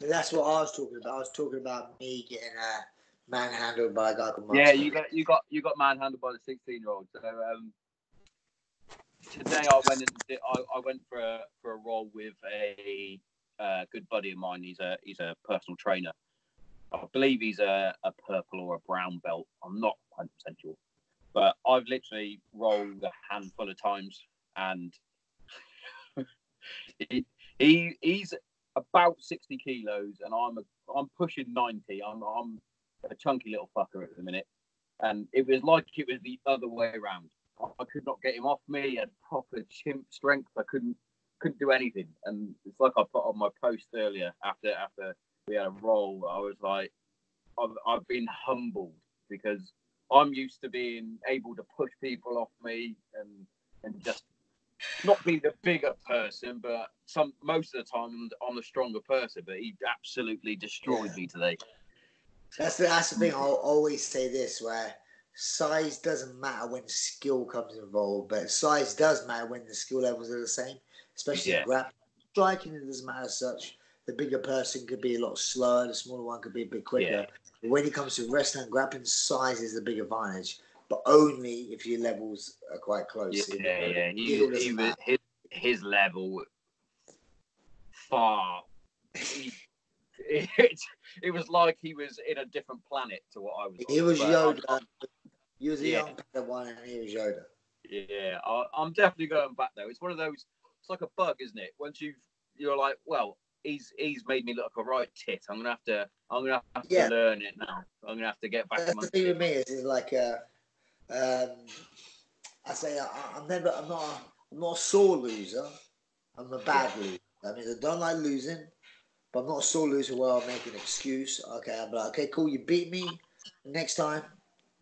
That's what I was talking about. I was talking about me getting uh, manhandled by a guy called Yeah, Master. you got you got you got manhandled by the sixteen year old. So um, today I went and did, I, I went for a for a roll with a uh, good buddy of mine. He's a he's a personal trainer. I believe he's a, a purple or a brown belt. I'm not 100 percent sure, but I've literally rolled a handful of times, and he, he he's about 60 kilos, and I'm a, I'm pushing 90. I'm I'm a chunky little fucker at the minute, and it was like it was the other way around. I could not get him off me. Had proper chimp strength. I couldn't couldn't do anything, and it's like I put on my post earlier after after we had a roll. I was like, I've, I've been humbled because I'm used to being able to push people off me and and just not be the bigger person, but some most of the time I'm the stronger person. But he absolutely destroyed Yeah. me today. That's the, that's the thing. I'll always say this: where size doesn't matter when skill comes involved, but size does matter when the skill levels are the same. Especially Yeah. in grap striking, it doesn't matter as such. The bigger person could be a lot slower. The smaller one could be a bit quicker. Yeah. But when it comes to wrestling and grappling, size is the big advantage. But only if your levels are quite close. Yeah, yeah. He, he was his, his level far. It, it was like he was in a different planet to what I was. He on, was Yoda. He was a Yeah. young Padawan and he was Yoda. yeah, I, I'm definitely going back though. It's one of those. It's like a bug, isn't it? Once you've you're like, well, he's he's made me look like a right tit. I'm gonna have to I'm gonna have to Yeah. learn it now. I'm gonna have to get back to That's the thing with me is, is like uh, um, I say I, I'm never I'm not a, I'm not a sore loser. I'm a bad loser. I mean, I don't like losing, but I'm not a sore loser where I'll make an excuse. Okay, I'm like, okay, cool, you beat me. Next time,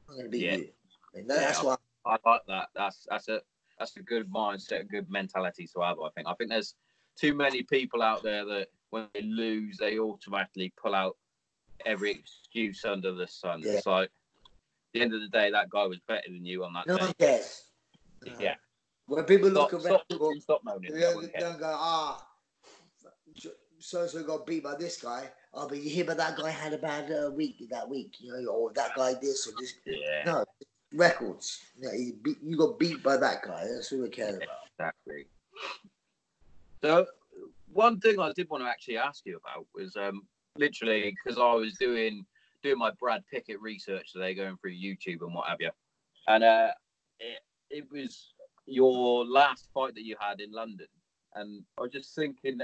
I'm gonna beat Yeah. you. And that- that's why. I like that. That's that's a that's a good mindset, a good mentality to have. I think. I think there's too many people out there that when they lose, they automatically pull out every excuse under the sun. Yeah. It's like the end of the day, that guy was better than you on that No day. one cares. Yeah. When people Stop, look stop, around, stop moaning. They don't, one they cares. don't go, ah, so so got beat by this guy. Oh, but you hear, but that guy had a bad uh, week that week, you know, or that guy this or this. Yeah. No, records. Yeah, you, beat, you got beat by that guy. That's what we care about. Exactly. So, one thing I did want to actually ask you about was um, literally because I was doing doing my Brad Pickett research today, going through YouTube and what have you, and uh, it, it was your last fight that you had in London, and I was just thinking,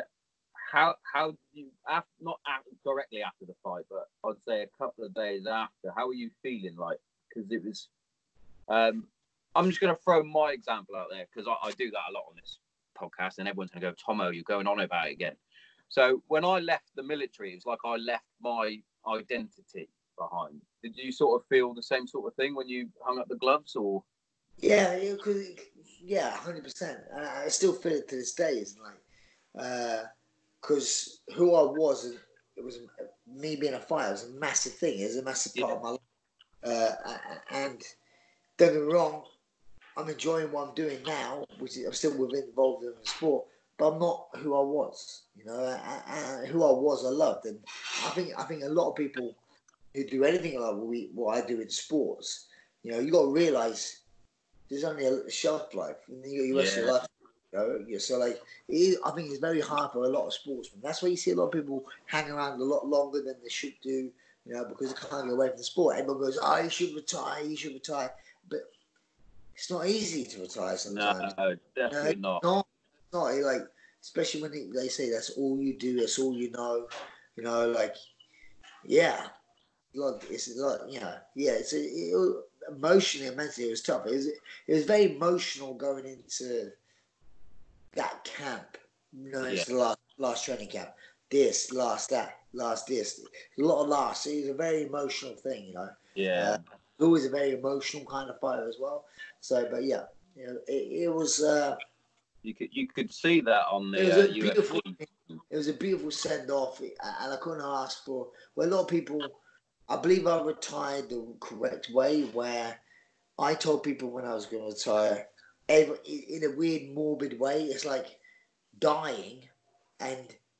how how you after, not after, directly after the fight, but I'd say a couple of days after, how are you feeling like? Because it was. Um, I'm just going to throw my example out there because I, I do that a lot on this podcast, and everyone's going to go, Tomo, you're going on about it again. So when I left the military, it was like I left my identity behind. Did you sort of feel the same sort of thing when you hung up the gloves, or? Yeah, yeah, 'cause- yeah, hundred percent. I still feel it to this day. It's like, because who I was, it was me being a fighter. It was a massive thing. It was a massive part of my life. Uh, and don't get me wrong, I'm enjoying what I'm doing now, which is I'm still within involved in the sport, but I'm not who I was. You know, I, I, who I was, I loved, and I think I think a lot of people who do anything like what, we, what I do in sports, you know, you got to realize there's only a shelf life, and you got your rest of your life. You know? Yeah, so like, is, I think it's very hard for a lot of sportsmen. That's why you see a lot of people hang around a lot longer than they should do. You know, because they can't get away from the sport. Everyone goes, "Oh, you should retire. You should retire," but it's not easy to retire sometimes. No, definitely No, not. not, not like, especially when it, they say that's all you do, that's all you know. You know, like, yeah, like it's like, you know, yeah, it's a, it, emotionally and mentally it was tough. It was, it was very emotional going into that camp. You know, it's the last last training camp. This, last that, last this. A lot of last. It was a very emotional thing, you know Yeah, always a very emotional kind of fighter as well. So, but yeah, you know, it, it was uh, you could you could see that on it was the uh, a beautiful, it was a beautiful send off, and I couldn't ask for. Well, a lot of people, I believe I retired the correct way, where I told people when I was going to retire, every, in a weird morbid way, it's like dying and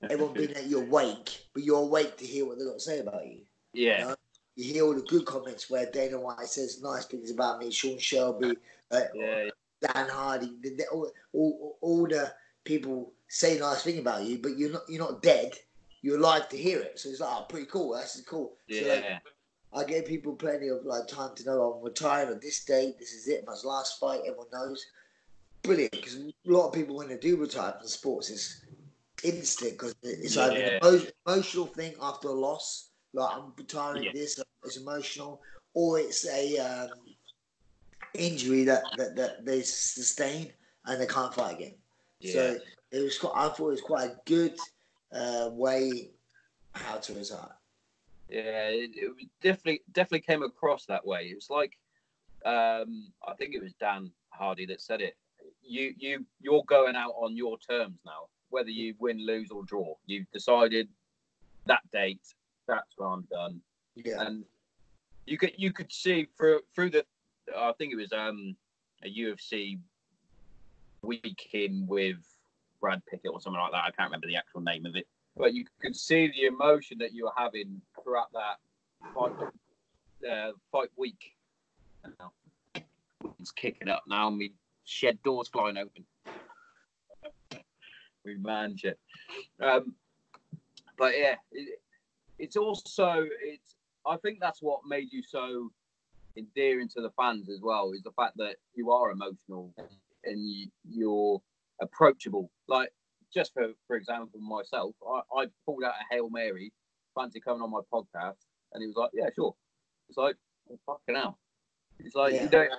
everyone being at your wake, but you're awake to hear what they've got to say about you. Yeah. You, know? you hear all the good comments where Dana White says nice things about me, Sean Shelby, uh, Yeah. Dan Hardy, the, the, all, all, all the people say nice thing about you, but you're not you're not dead. You're alive to hear it. So it's like, oh, pretty cool. That's cool. So like, Yeah. I gave people plenty of like time to know I'm retiring on this date. This is it. My last fight. Everyone knows. Brilliant, because a lot of people when they do retire from sports, it's instant because it's like Yeah. an emo- emotional thing after a loss. Like I'm retiring. Yeah. This it's emotional, or it's a um, injury that, that that they sustain and they can't fight again. Yeah. So it was quite. I thought it was quite a good uh, way how to retire. Yeah, it, it definitely definitely came across that way. It was like um, I think it was Dan Hardy that said it. You you you're going out on your terms now, whether you win, lose, or draw. You've decided that date. That's where I'm done. Yeah. And you could you could see through through the I think it was um a UFC week in with Brad Pickett or something like that. I can't remember the actual name of it, but you could see the emotion that you were having throughout that fight uh, fight week. It's kicking up now. I mean, shed doors flying open. We man shit. Um, but yeah, it, it's also it's. I think that's what made you so endearing to the fans as well is the fact that you are emotional and you, you're approachable. Like just for for example, myself, I, I pulled out a hail mary, fancy coming on my podcast, and he was like, "Yeah, sure." It's like, fucking hell. It's like Yeah. you don't.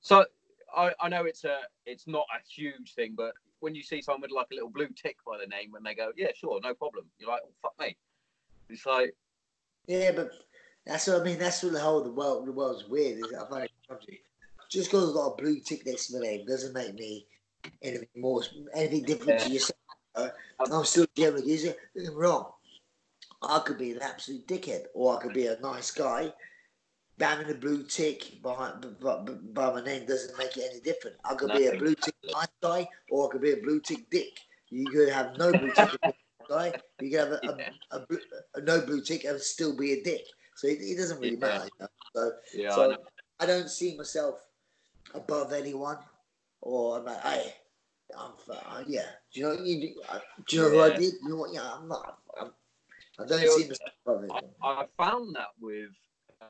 So I, I know it's a it's not a huge thing, but when you see someone with like a little blue tick by the name, when they go, "Yeah, sure, no problem," you're like, oh, "Fuck me." It's like, Yeah, but that's what I mean. That's what the whole the world the world's weird. Is I find it country. Just because I've got a blue tick next to my name doesn't make me anything more anything different to Yeah. yourself. Uh, I'm still a general user. Don't get me wrong. I could be an absolute dickhead, or I could be a nice guy. Bamming a blue tick behind by, by, my name doesn't make it any different. I could be a blue tick nice guy, or I could be a blue tick dick. You could have no blue tick guy. You could have a, a, a, a no blue tick and still be a dick. So it, it doesn't really Yeah. matter. You know? So yeah, I so know. I don't see myself above anyone, or I'm like, hey, I'm uh, yeah. Do you know you? Do, uh, do you know who I Yeah. did? You know what? Yeah, I'm not. I'm, I don't See, see myself above anyone. I found that with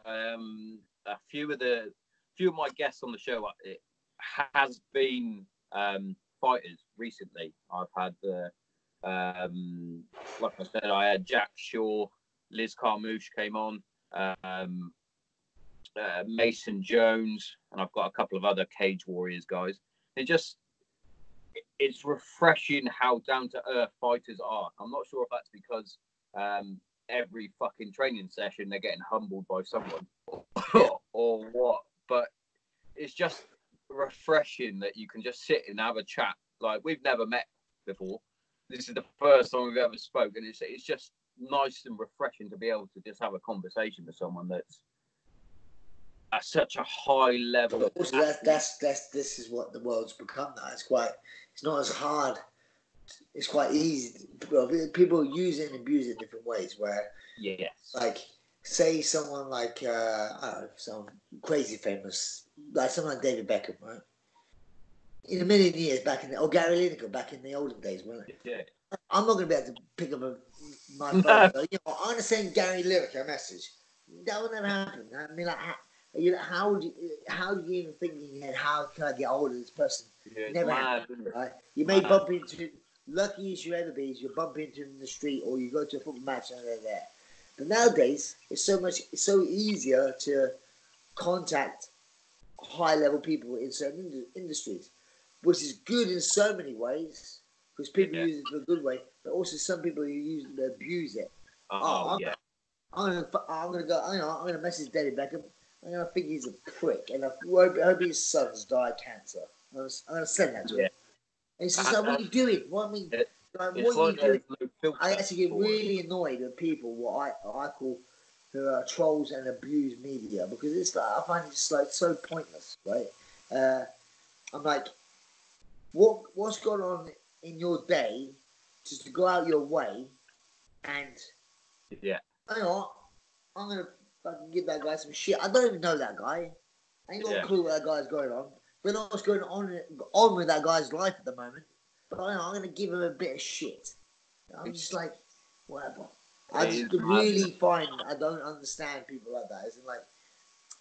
um, a few of the few of my guests on the show. uh, It has been um, fighters recently. I've had the um, like I said, I had Jack Shaw, Liz Carmouche came on, um, uh, Mason Jones, and I've got a couple of other Cage Warriors guys. It just it's refreshing how down to earth fighters are. I'm not sure if that's because um, every fucking training session they're getting humbled by someone or what, but it's just refreshing that you can just sit and have a chat. Like we've never met before. This is the first time we've ever spoken. It's it's just nice and refreshing to be able to just have a conversation with someone that's at such a high level. Also, that's that's that's this is what the world's become now. It's quite. It's not as hard. It's quite easy. People use it and abuse it in different ways. Where yes. like say someone like uh, I don't know, some crazy famous, like someone like David Beckham, right? In a million years back in the, or Gary Lineker back in the olden days, wasn't it? Yeah. I'm not going to be able to pick up a, my phone. No. you know, I'm going to send Gary Lineker a message. That will never happen. I mean, like, how, you know, how would you, how do you even think in your head, how can I get hold of this person? yeah Never mad, happened. Right? You may Wow. bump into, lucky as you ever be, is you bump into them in the street or you go to a football match and they're there. But nowadays, it's so much, it's so easier to contact high level people in certain ind- industries, which is good in so many ways because people Yeah. use it for a good way, but also some people use it to abuse it. Oh, Oh, yeah. I'm gonna, I'm gonna go. You know, I'm gonna message David Beckham. I'm gonna think he's a prick, and I hope, I hope his son's died of cancer. I'm gonna, I'm gonna send that to him. Yeah. And he's just like, "What are you doing? What I mean, It- like, It's what are you doing?" there's no filter I actually get really annoyed at people what I I call who are trolls and abuse media because it's like I find it just like so pointless, right? Uh, I'm like, what what's gone on in your day just to go out your way and Yeah. you know? I'm gonna fucking give that guy some shit. I don't even know that guy. I ain't got Yeah. a clue what that guy's going on. Don't know what's going on on with that guy's life at the moment. But I know, I'm gonna give him a bit of shit. I'm just like, whatever. I just really find I don't understand people like that. It's like,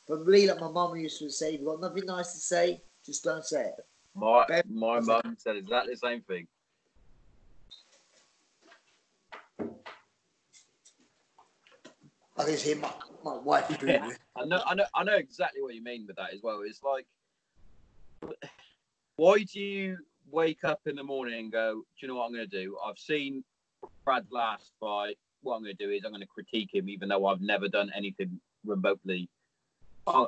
for me, like my mum used to say, if you've got nothing nice to say, just don't say it. My my mum said exactly the same thing. I hear my, my wife doing Yeah. it. I know, I know, I know exactly what you mean with that as well. It's like, why do you wake up in the morning and go, "Do you know what I'm going to do? I've seen Brad last fight. What I'm going to do is I'm going to critique him, even though I've never done anything remotely." Oh,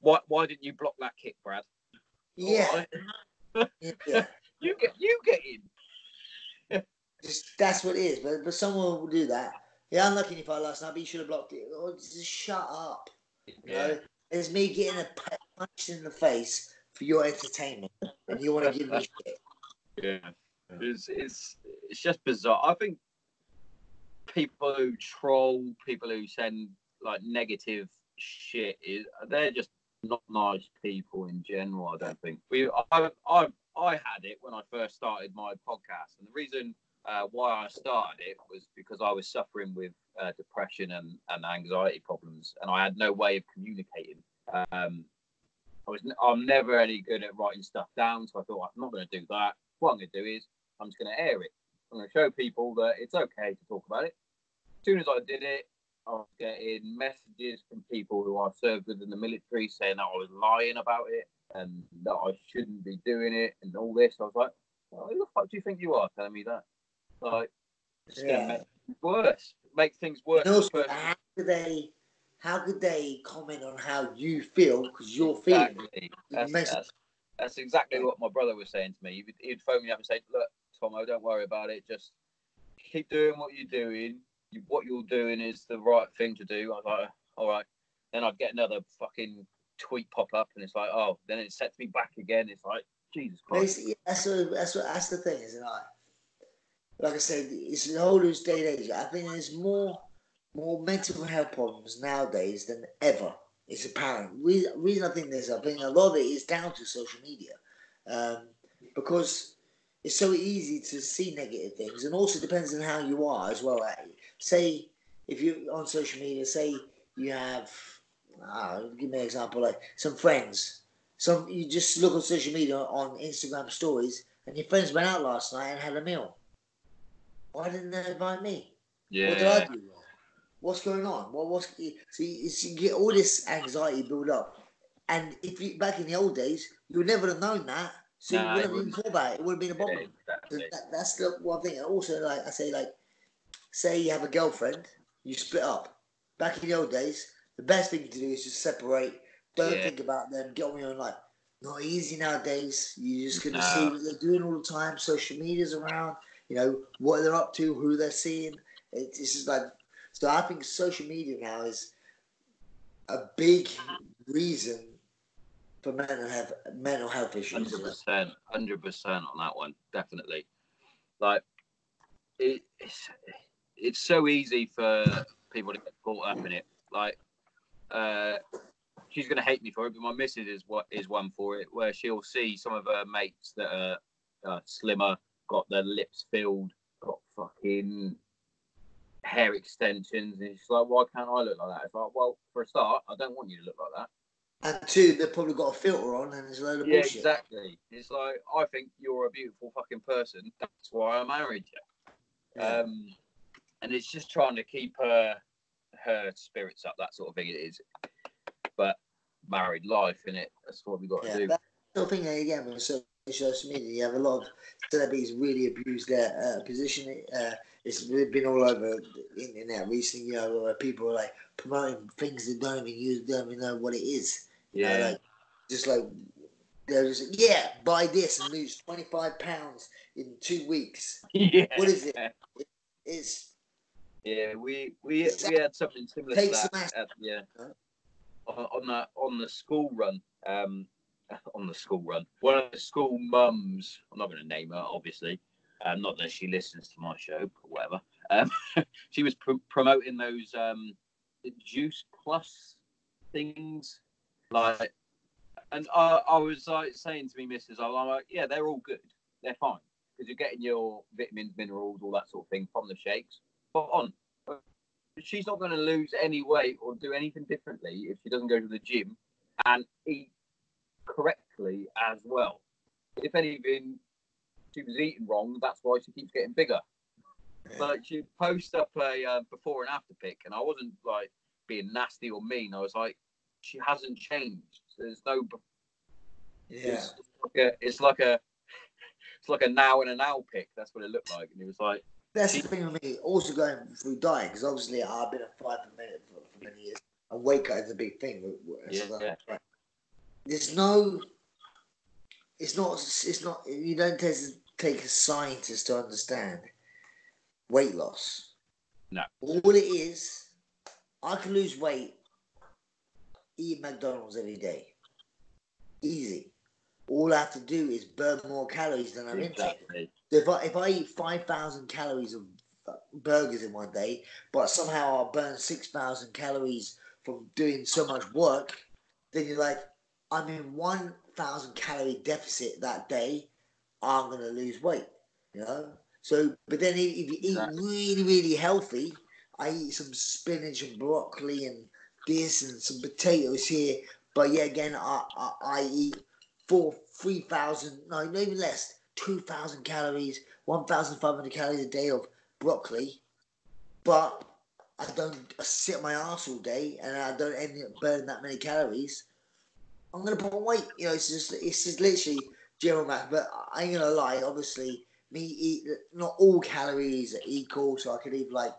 why, why didn't you block that kick, Brad? Yeah, Alright, yeah. you get, you get in. Just that's what it is. But but someone will do that. Yeah, I'm lucky if I last night, but you should have blocked it. Oh, just shut up. You know, it's me getting a punch in the face for your entertainment, and you want to give me shit. yeah. It's, it's, it's just bizarre. I think people who troll, people who send like negative shit, is they're just not nice people in general. I don't think we. I, I, I had it when I first started my podcast, and the reason uh, why I started it was because I was suffering with uh, depression and, and anxiety problems, and I had no way of communicating. Um, I was I'm never any good at writing stuff down, so I thought I'm not going to do that. What I'm going to do is I'm just going to air it. I'm going to show people that it's okay to talk about it. As soon as I did it, I was getting messages from people who I served with in the military saying that I was lying about it and that I shouldn't be doing it and all this. I was like, well, who the fuck do you think you are telling me that? Like, it's Yeah. make worse, make things worse. And for also, how could they? How could they comment on how you feel because you're feeling? Exactly. That's, that's, that's exactly what my brother was saying to me. He'd, he'd phone me up and say, "Look, Tomo, oh, don't worry about it. Just keep doing what you're doing. You, what you're doing is the right thing to do." I was like, "All right." Then I'd get another fucking tweet pop up, and it's like, "Oh." Then it sets me back again. It's like, Jesus Christ. Basically, that's what, that's what that's the thing, isn't it? Like I said, it's the whole loose day and age. I think there's more more mental health problems nowadays than ever. It's apparent. Reason, reason I think there's, I think a lot of it is down to social media, um, because it's so easy to see negative things, and also depends on how you are as well. Say if you're on social media, say you have, uh, give me an example, like some friends some you just look on social media on Instagram stories, and your friends went out last night and had a meal. Why didn't they invite me? What did I Yeah. do wrong? What's going on? What what's see? It's, you get all this anxiety build up, and if you back in the old days, you would never have known that, so Nah, you wouldn't have even thought about it. It would have been a yeah problem. So exactly. that, that's the one thing. And also, like I say, like say you have a girlfriend, you split up. Back in the old days, the best thing to do is just separate. Don't Yeah. think about them. Get on with your own life. Not easy nowadays. You're just gonna No. see what they're doing all the time. Social media's around. You know what they're up to, who they're seeing. It's just like so. I think social media now is a big reason for mental health mental health issues. 100%, hundred percent on that one, definitely. Like it, it's it's so easy for people to get caught up in it. Like uh, she's gonna hate me for it, but my missus is what is one for it, where she'll see some of her mates that are uh, slimmer, got their lips filled, got fucking hair extensions, and she's like, "Why can't I look like that?" It's like, well, for a start, I don't want you to look like that. And two, they've probably got a filter on, and there's a load of Yeah, bullshit. exactly. It's like I think you're a beautiful fucking person. That's why I married you. Yeah. Um, and it's just trying to keep her her spirits up. That sort of thing it is. But married life, in it. That's what we got to Yeah, do. that's the thing again with social media. You have a lot of celebrities really abuse their uh, position. Uh, it's been all over the internet recently. You know, where people are like promoting things that don't even use, don't even know what it is. You know, Yeah, like just like they're just like, yeah, buy this and lose twenty five pounds in two weeks. yeah. What is it? It's Yeah, we we we had something similar to that. At, yeah, on, on the on the school run. Um, on the school run, one of the school mums. I'm not going to name her, obviously. Um, not that she listens to my show, but whatever. Um, she was pr- promoting those um, Juice Plus things, like, and I, I was like saying to me, Mrs. I'm like, yeah, they're all good, they're fine because you're getting your vitamins, minerals, all that sort of thing from the shakes. But on, she's not going to lose any weight or do anything differently if she doesn't go to the gym and eat correctly as well. If anything, she was eating wrong. That's why she keeps getting bigger. But she post up a uh, before and after pic, and I wasn't like being nasty or mean. I was like, she hasn't changed. There's no. Yeah. It's like a. It's like a. It's like a now and a now pic. That's what it looked like, and it was like. That's the thing with me. Also going through diet because obviously I've been a five for many, for, many years, and weight cut is a big thing. Yeah, so yeah. that- There's no. It's not. It's not. You don't take, take a scientist to understand weight loss. No. All it is, I can lose weight. Eat McDonald's every day. Easy. All I have to do is burn more calories than I'm. Exactly. So if I if I eat five thousand calories of burgers in one day, but somehow I burn six thousand calories from doing so much work, then you're like, I'm in one thousand calorie deficit that day. I'm gonna lose weight, you know. So, but then if you eat really really healthy, I eat some spinach and broccoli and this and some potatoes here. But yeah, again, I I, I eat four three thousand no, not even less two thousand calories, one thousand five hundred calories a day of broccoli, but I don't sit on my ass all day and I don't end up burning that many calories. I'm gonna put on weight. You know, it's just it's just literally general math. But I ain't gonna lie. Obviously, me eat not all calories are equal, so I could eat like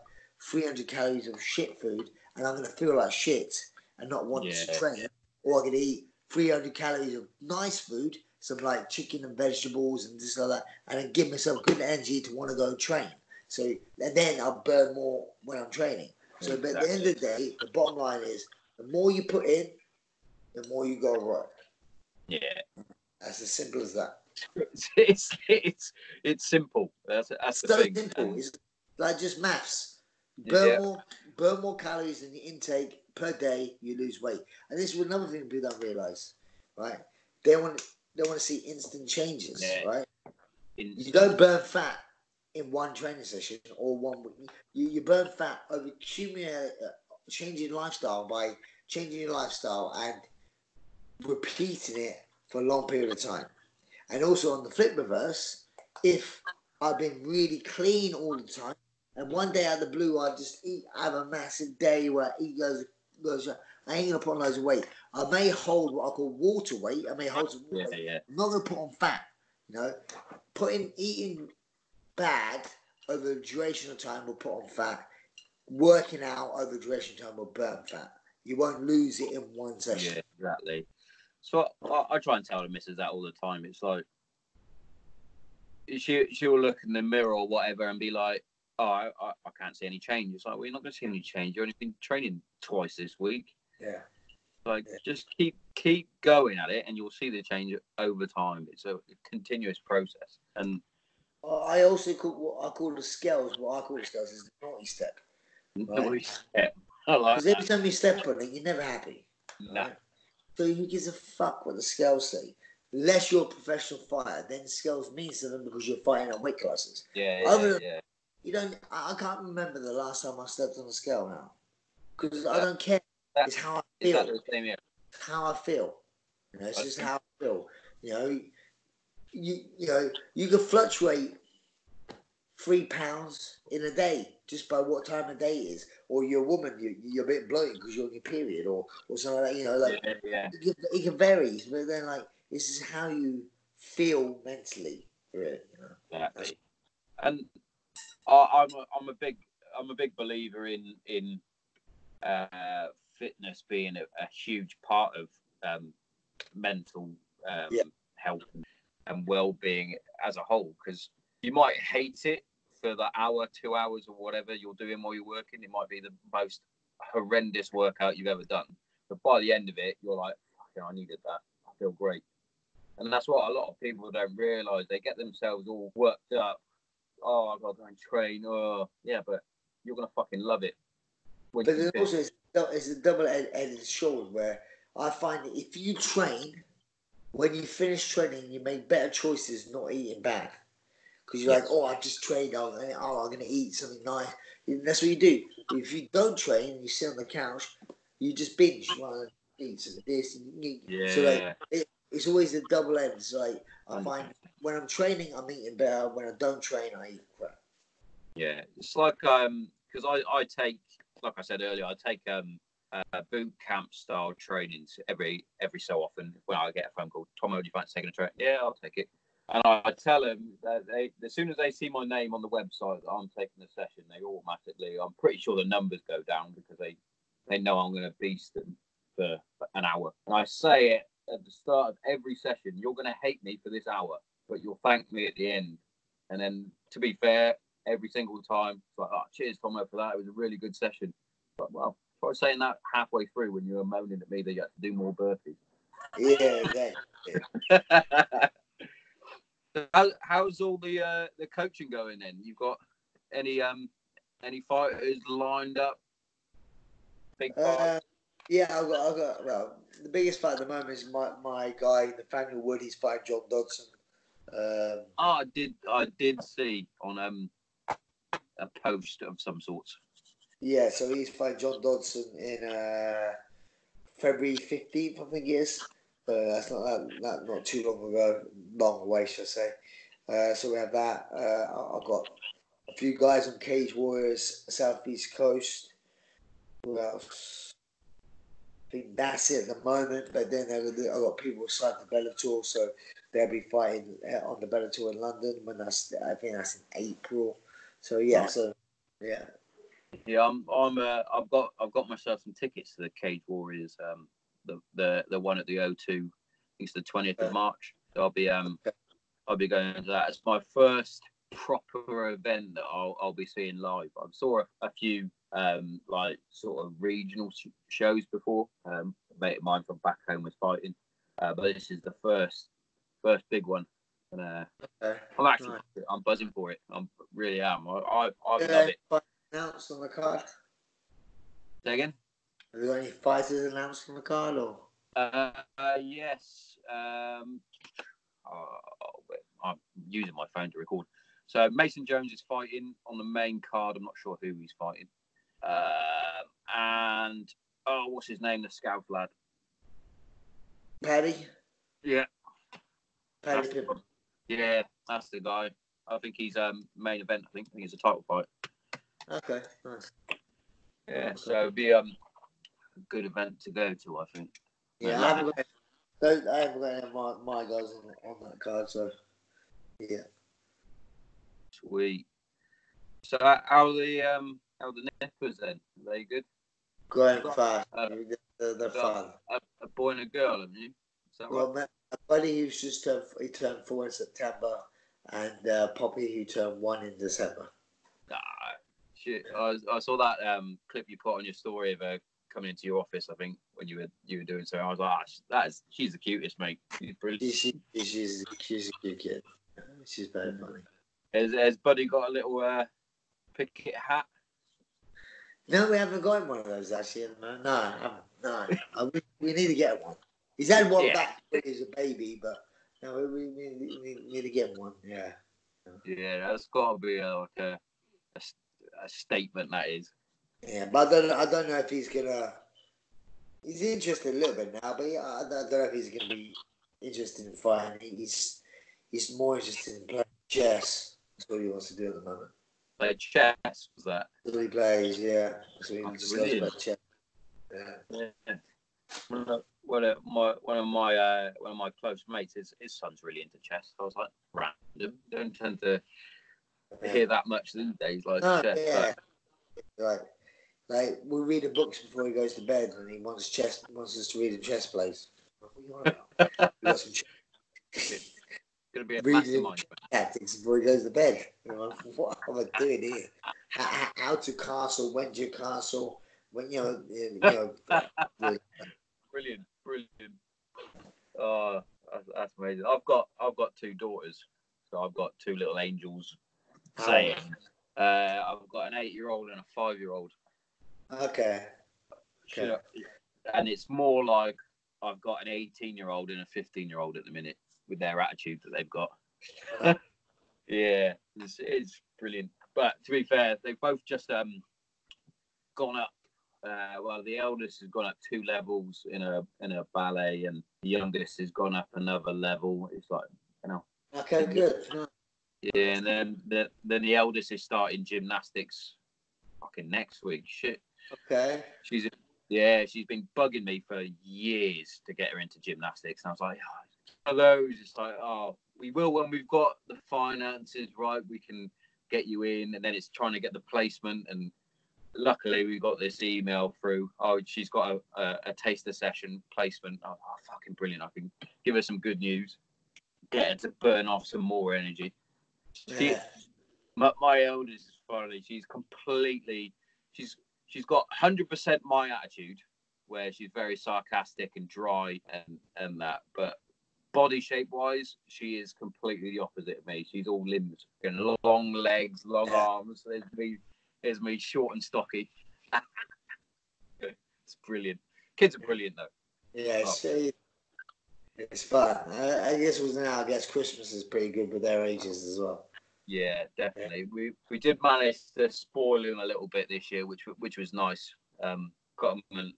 300 calories of shit food, and I'm gonna feel like shit and not want to train. Or I could eat 300 calories of nice food, some like chicken and vegetables and this and that, and then give myself good energy to want to go train. So and then I'll burn more when I'm training. So, but at the end of the day, the bottom line is the more you put in, the more you go right. Yeah. That's as simple as that. It's it's it's, it's simple. That's that's the so thing. simple. It's like just maths. Burn Yeah. more, burn more calories than your intake per day. You lose weight, and this is another thing people don't realize, right? They want they want to see instant changes, Yeah. right? in- You don't burn fat in one training session or one week. You, you burn fat over accumulate, uh, changing lifestyle by changing your lifestyle and repeating it for a long period of time. And also on the flip reverse, if I've been really clean all the time, and one day out of the blue I just eat, I have a massive day where I eat goes goes. I ain't gonna put on loads of weight. I may hold what I call water weight. I may hold some water yeah, yeah. I'm not gonna put on fat. You know, putting eating bad over the duration of time will put on fat. Working out over the duration of time will burn fat. You won't lose it in one session. Yeah, exactly. So I, I try and tell the missus that all the time. It's like she she'll look in the mirror or whatever and be like, "Oh, I, I, I can't see any change." It's like, "Well, you're not going to see any change. You've only been training twice this week. Yeah. Like, Yeah. just keep keep going at it, and you'll see the change over time. It's a continuous process." And I also call what I call the scales. What I call the scales is the naughty step. Right. I like Because every time you step on it, you're never happy. No. So who gives a fuck what the scales say? Unless you're a professional fighter, then scales means something because you're fighting at weight classes. Yeah, Other than- yeah. You don't. I, can't remember the last time I stepped on a scale now, because I don't care. It's how I feel. that the same? Yeah. how I feel. You know, it's I just how I feel. You know, you you know, you can fluctuate three pounds in a day just by what time of day it is, or you're a woman, you, you're a bit bloated because you're on your period, or or something like that. You know, like yeah, yeah. it, can, it can vary, but then like this is how you feel mentally for it. You know? Exactly. And I, I'm a, I'm a big I'm a big believer in in uh, fitness being a, a huge part of um, mental um, Yeah. health and, and well being as a whole. Because you might hate it for the hour, two hours, or whatever you're doing while you're working. It might be the most horrendous workout you've ever done, but by the end of it, you're like, "Fucking, I needed that. I feel great." And that's what a lot of people don't realise. They get themselves all worked up oh, I've gotta go and train. Oh, yeah, but you're gonna fucking love it. But finish. also, it's, it's a double-edged sword where I find that if you train, when you finish training, you make better choices not eating bad. Because you're like, oh, I just trained, oh, oh, I'm going to eat something nice. And that's what you do. If you don't train, you sit on the couch, you just binge. Well, eat this. And you, yeah, So, like, it's always a double ends. Like, I find when I'm training, I'm eating better. When I don't train, I eat crap. yeah. It's like um, because I I take like I said earlier, I take um uh, boot camp style trainings every every so often when I get a phone call. Tom, would you fancy taking a train? Yeah, I'll take it. And I tell them that they, as soon as they see my name on the website that I'm taking a session, they automatically, I'm pretty sure the numbers go down because they, they know I'm going to beast them for an hour. And I say it at the start of every session, you're going to hate me for this hour, but you'll thank me at the end. And then, to be fair, every single time, it's like, oh, cheers, Tomo, for that. It was a really good session. But, well, try saying that halfway through when you were moaning at me that you had to do more burpees. Yeah, exactly. How, how's all the uh, the coaching going then? You've got any um any fighters lined up? Big Uh, fight? yeah, I've got, I've got, well, the biggest fight at the moment is my, my guy, Nathaniel Wood. He's fighting John Dodson. Um, oh, I did I did see on um a post of some sorts. yeah, so he's fighting John Dodson in uh, February 15th, I think it is. Uh, that's not that, that not too long ago, long away, should I say. Uh, so we have that. Uh, I- I've got a few guys on Cage Warriors, Southeast Coast. Who else? I think that's it at the moment. But then I've got- I've got people signed to Bellator, so they'll be fighting uh, on the Bellator in London when that's I think that's in April. So yeah, so yeah, Yeah, I'm I'm uh, I've got I've got myself some tickets to the Cage Warriors um the the, the one at the O2. I think it's the 20th Yeah. of March. So I'll be um. I'll be going to that. It's my first proper event that I'll I'll be seeing live. I saw a, a few um like sort of regional sh- shows before. Um, a mate of mine from back home was fighting, uh, but this is the first first big one. And uh, Okay. I'm actually Right. I'm buzzing for it. I'm really am. I I, I Yeah, love it. announced on the card. Say again. Have you got any fighters announced on the card or? Uh, uh, yes. Um, oh, wait, I'm using my phone to record. So Mason Jones is fighting on the main card. I'm not sure who he's fighting. Um, and oh, what's his name? The Scout lad. Paddy? Yeah, Paddy That's- yeah, that's the guy. I think he's um main event. I think. I think it's a title fight. Okay, nice. Yeah, so it'd be um good event to go to. I think. Yeah, I haven't got, I haven't got any of my, my guys on, on that card, so yeah. Sweet. So how are the um how the nippers then? Are they good? Going fast. Uh, they're, they're fun. A, a boy and a girl, have you? Right? Well, my, a buddy who's just turned, he turned four in September, and uh, Poppy who turned one in December. Nah, shit. I, I saw that um, clip you put on your story of her coming into your office. I think when you were you were doing so, I was like, ah, that is she's the cutest, mate. She's brilliant. She's, she, she's, she's a good kid. She's very funny. Has, has Buddy got a little uh, Pickett hat? No, we haven't got one of those actually. No, I haven't. No, Uh, we, we need to get one. He's had one Yeah. back when he was a baby, but no, we, we, we, we need to get one. Yeah. Yeah, that's got to be like a, a, a statement. That is. Yeah, but I don't, I don't know if he's gonna. He's interested a little bit now, but yeah, I don't, I don't know if he's gonna be interested in fighting. He's he's more interested in playing chess. That's what he wants to do at the moment. Like chess was that? That's what he plays. Yeah, that's what he Oh, just brilliant. about chess. Yeah. Yeah. One of one of my one of my uh, one of my close mates, his, his son's really into chess. I was like, random. Don't tend to hear that much these days, like No, chess. yeah. Like, like we read the books before he goes to bed, and he wants chess. Wants us to read the chess plays. What are you on about? we got some chess gonna be a Reading. tactics before he goes to bed. You know, what am I doing here? How, how, to castle? When to castle? When you know, you know. Brilliant, brilliant. Oh, that's, that's amazing. I've got I've got two daughters, so I've got two little angels. Saying. Uh, I've got an eight-year-old and a five-year-old. Okay. Should Okay. I- and it's more like I've got an 18 year old and a 15 year old at the minute with their attitude that they've got. yeah, it's, it's brilliant. But to be fair, they've both just um gone up. Uh, well, the eldest has gone up two levels in a in a ballet, and the youngest has gone up another level. It's like you know, Okay, good. Yeah, and then the then the eldest is starting gymnastics fucking next week. Shit. Okay. She's yeah, she's been bugging me for years to get her into gymnastics, and I was like, oh, it's one of those. It's like, oh, we will when we've got the finances right. We can get you in, and then it's trying to get the placement. And luckily, we got this email through. Oh, she's got a, a, a taster session placement. Oh, oh, fucking brilliant! I can give her some good news. Get her to burn off some more energy. She, Yeah. my, my eldest is funny. She's completely, she's she's got hundred percent my attitude, where she's very sarcastic and dry and and that. But body shape wise, she is completely the opposite of me. She's all limbs, and long legs, long arms. There's me, there's me, short and stocky. it's brilliant. Kids are brilliant though. Yeah, oh. it's, it- it's fun. I, I guess it was now. I guess Christmas is pretty good with their ages as well. Yeah, definitely. We we did manage to spoil him a little bit this year, which which was nice. Um, got him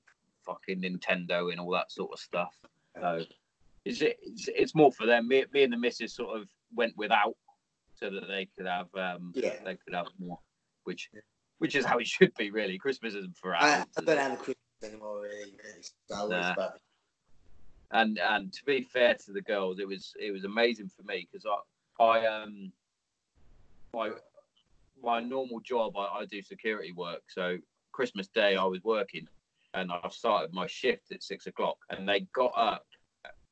fucking Nintendo and all that sort of stuff. So it's it's, it's more for them. Me, me and the missus sort of went without so that they could have um Yeah. they could have more, which which is how it should be really. Christmas isn't for I. I don't have a Christmas anymore, really. Nah. but and and to be fair to the girls, it was it was amazing for me because I I um my my normal job I, I do security work. So Christmas Day I was working, and I started my shift at six o'clock, and they got up.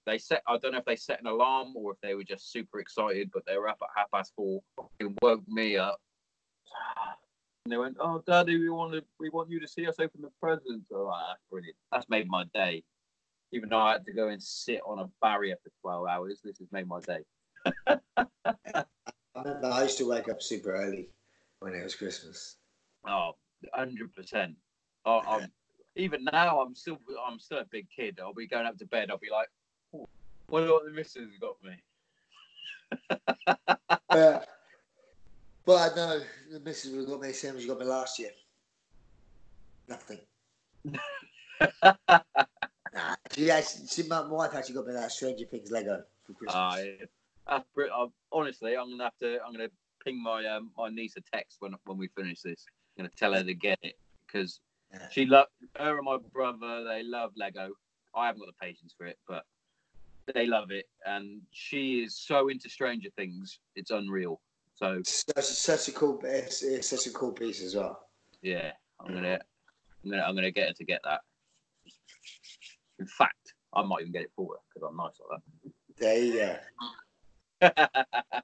They set I don't know if they set an alarm or if they were just super excited, but they were up at half past four. It woke me up. And they went, "Oh, Daddy, we want to, we want you to see us open the presents." Oh, that's brilliant. That's made my day even though I had to go and sit on a barrier for 12 hours, this has made my day. I I used to wake up super early when it was Christmas. Oh, 100%. I, I'm, even now, I'm still I'm still a big kid. I'll be going up to bed. I'll be like, "Oh, wonder what the missus got me. but, but I know the missus would have got me the same as you got me last year. Nothing. Nah, she actually, she, my wife actually got me that Stranger Things Lego for Christmas. Uh, yeah. That's br- uh, honestly, I'm gonna have to. I'm gonna ping my um, my niece a text when when we finish this. I'm gonna tell her to get it because she love her and my brother. They love Lego. I haven't got the patience for it, but they love it, and she is so into Stranger Things. It's unreal. So Such, such a cool, it's, it's such a cool piece as well. yeah, I'm gonna I'm gonna I'm gonna get her to get that. In fact, I might even get it for her because I'm nice like that. There you go.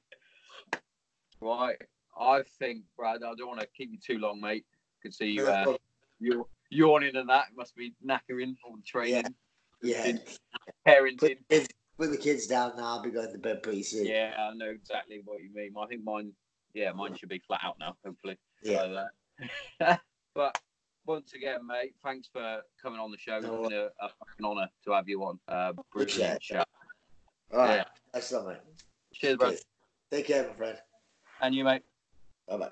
right. I think, Brad, I don't want to keep you too long, mate. Can see you, uh, you're yawning and that. It must be knackering all the training, yeah. Put Put, parenting. the kids- put the kids down now. I'll be going to bed pretty soon. Yeah, I know exactly what you mean. I think mine, yeah, mine should be flat out now, hopefully. Yeah. So, uh, but once again, mate, thanks for coming on the show. It's No been a, a fucking honour to have you on. Uh, Appreciate brilliant it. show. All right. Yeah. Thanks a mate. Cheers, bro. Cheers. Take care, my friend. And you, mate. Bye bye.